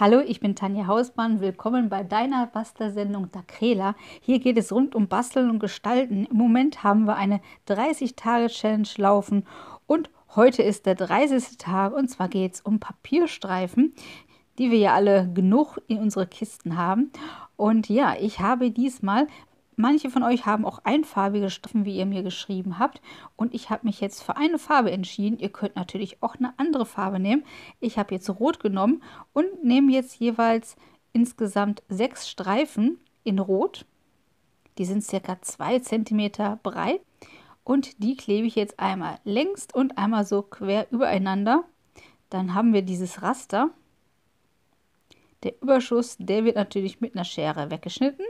Hallo, ich bin Tanja Hausmann. Willkommen bei deiner Bastelsendung Dakrela. Hier geht es rund um Basteln und Gestalten. Im Moment haben wir eine 30-Tage-Challenge laufen und heute ist der 30. Tag und zwar geht es um Papierstreifen, die wir ja alle genug in unsere Kisten haben. Und ja, ich habe diesmal Manche von euch haben auch einfarbige Streifen, wie ihr mir geschrieben habt. Und ich habe mich jetzt für eine Farbe entschieden. Ihr könnt natürlich auch eine andere Farbe nehmen. Ich habe jetzt Rot genommen und nehme jetzt jeweils insgesamt sechs Streifen in Rot. Die sind circa zwei Zentimeter breit. Und die klebe ich jetzt einmal längs und einmal so quer übereinander. Dann haben wir dieses Raster. Der Überschuss, der wird natürlich mit einer Schere weggeschnitten.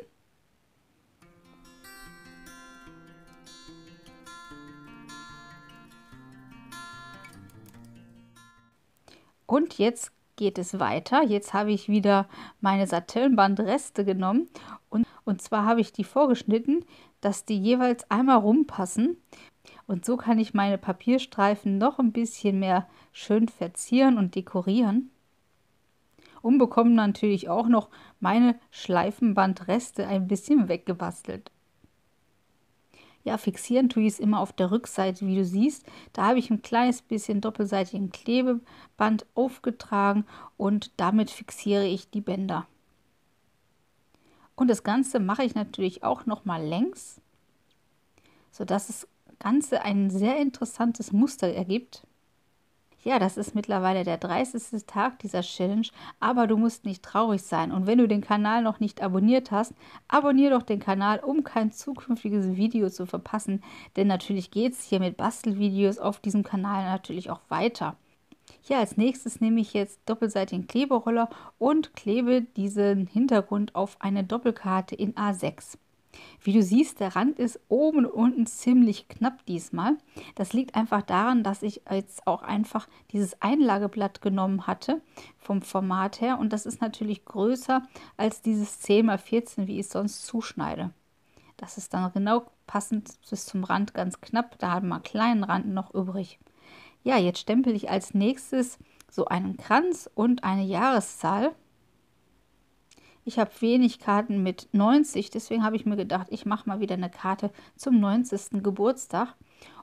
Und jetzt geht es weiter. Jetzt habe ich wieder meine Satinbandreste genommen und, und zwar habe ich die vorgeschnitten, dass die jeweils einmal rumpassen. Und so kann ich meine Papierstreifen noch ein bisschen mehr schön verzieren und dekorieren. Und bekomme natürlich auch noch meine Schleifenbandreste ein bisschen weggebastelt. Ja, fixieren tue ich es immer auf der Rückseite, wie du siehst. Da habe ich ein kleines bisschen doppelseitigen Klebeband aufgetragen und damit fixiere ich die Bänder. Und das Ganze mache ich natürlich auch nochmal längs, sodass das Ganze ein sehr interessantes Muster ergibt. Ja, das ist mittlerweile der 30. Tag dieser Challenge, aber du musst nicht traurig sein. Und wenn du den Kanal noch nicht abonniert hast, abonniere doch den Kanal, um kein zukünftiges Video zu verpassen. Denn natürlich geht es hier mit Bastelvideos auf diesem Kanal natürlich auch weiter. Ja, als nächstes nehme ich jetzt doppelseitigen Kleberoller und klebe diesen Hintergrund auf eine Doppelkarte in A6. Wie du siehst, der Rand ist oben und unten ziemlich knapp diesmal. Das liegt einfach daran, dass ich jetzt auch einfach dieses Einlageblatt genommen hatte vom Format her und das ist natürlich größer als dieses 10 x 14, wie ich es sonst zuschneide. Das ist dann genau passend bis zum Rand ganz knapp. Da haben wir einen kleinen Rand noch übrig. Ja, jetzt stempel ich als nächstes so einen Kranz und eine Jahreszahl. Ich habe wenig Karten mit 90, deswegen habe ich mir gedacht, ich mache mal wieder eine Karte zum 90. Geburtstag.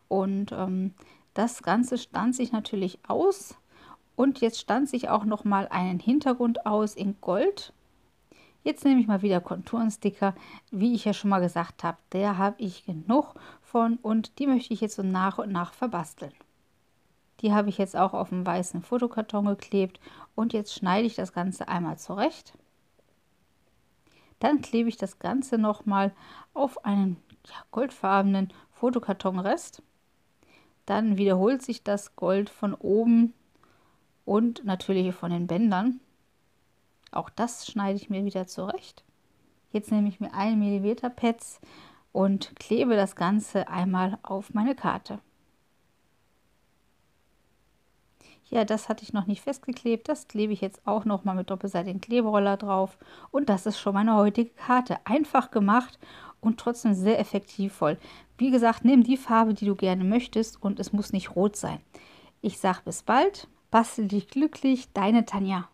Und ähm, das Ganze stand sich natürlich aus. Und jetzt stand sich auch noch mal einen Hintergrund aus in Gold. Jetzt nehme ich mal wieder Konturensticker, wie ich ja schon mal gesagt habe. Der habe ich genug von und die möchte ich jetzt so nach und nach verbasteln. Die habe ich jetzt auch auf dem weißen Fotokarton geklebt und jetzt schneide ich das Ganze einmal zurecht. Dann klebe ich das Ganze nochmal auf einen ja, goldfarbenen Fotokartonrest. Dann wiederholt sich das Gold von oben und natürlich von den Bändern. Auch das schneide ich mir wieder zurecht. Jetzt nehme ich mir 1 mm Pads und klebe das Ganze einmal auf meine Karte. Ja, das hatte ich noch nicht festgeklebt. Das klebe ich jetzt auch noch mal mit doppelseitigen Kleberoller drauf. Und das ist schon meine heutige Karte. Einfach gemacht und trotzdem sehr effektiv voll. Wie gesagt, nimm die Farbe, die du gerne möchtest und es muss nicht rot sein. Ich sage bis bald. Bastel dich glücklich, deine Tanja.